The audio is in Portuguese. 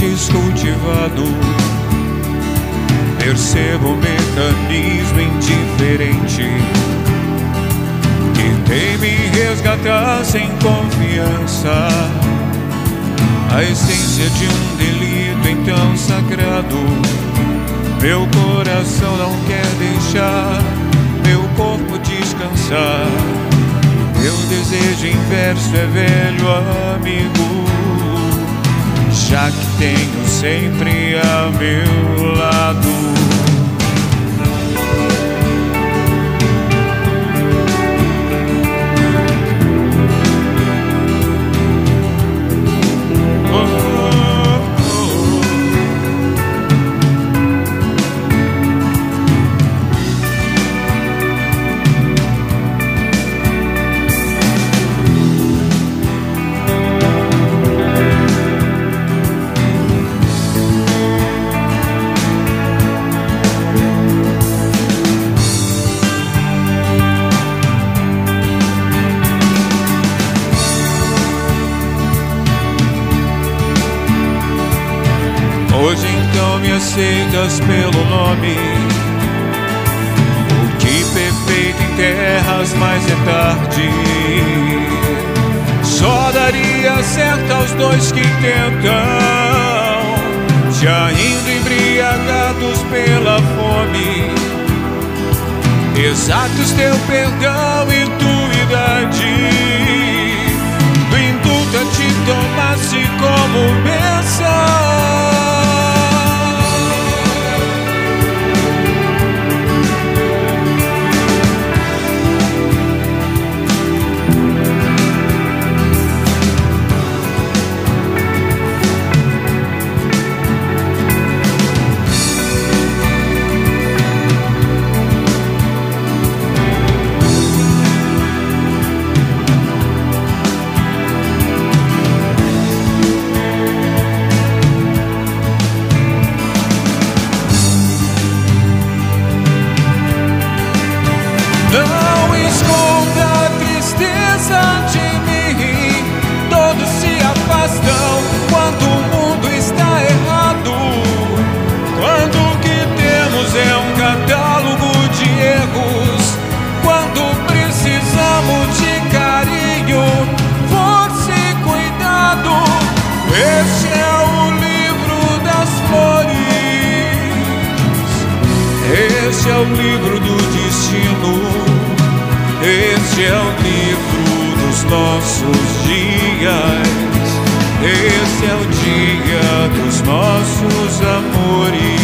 descultivado. Percebo um mecanismo indiferente que tem me resgatar sem confiança. A essência de um delito então sagrado. Meu coração não quer deixar meu corpo descansar. Meu desejo inverso é velho amigo, já que tenho sempre a meu lado. Me aceitas pelo nome. O que perfeito em terras, mas é tarde. Só daria certo aos dois que tentam, já indo embriagados pela fome. Exatos teu perdão e tua idade. Do indulto a te tomasse como bênção. Não esconda a tristeza de mim. Todos se afastam quando o mundo está errado. Quando o que temos é um catálogo de erros. Quando precisamos de carinho, força e cuidado. Este é o livro das flores. Este é o livro do destino. Este é o livro dos nossos dias. Este é o dia dos nossos amores.